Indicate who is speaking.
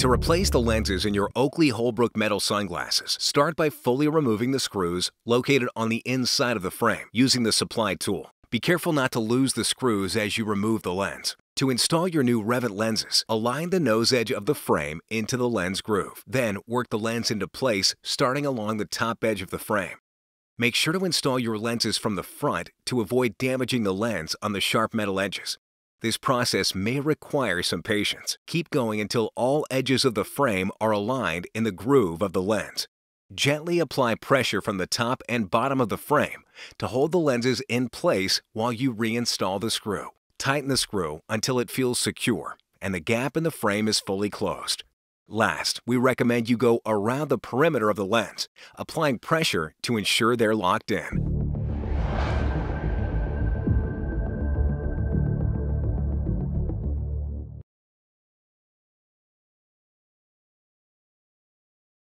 Speaker 1: To replace the lenses in your Oakley Holbrook metal sunglasses, start by fully removing the screws located on the inside of the frame using the supply tool. Be careful not to lose the screws as you remove the lens. To install your new Revant lenses, align the nose edge of the frame into the lens groove. Then work the lens into place starting along the top edge of the frame. Make sure to install your lenses from the front to avoid damaging the lens on the sharp metal edges. This process may require some patience. Keep going until all edges of the frame are aligned in the groove of the lens. Gently apply pressure from the top and bottom of the frame to hold the lenses in place while you reinstall the screw. Tighten the screw until it feels secure and the gap in the frame is fully closed. Last, we recommend you go around the perimeter of the lens, applying pressure to ensure they're locked in.